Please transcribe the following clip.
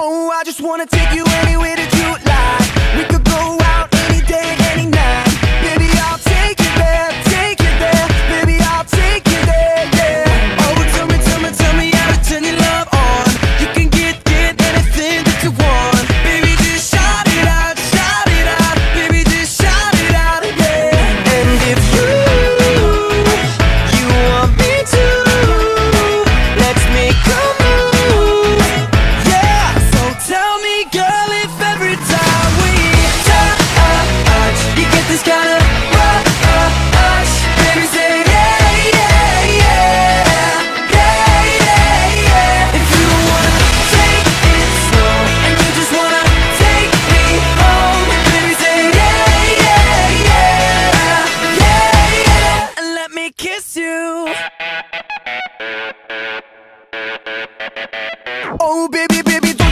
Oh, I just wanna take you anywhere that you like. Oh, baby, baby, don't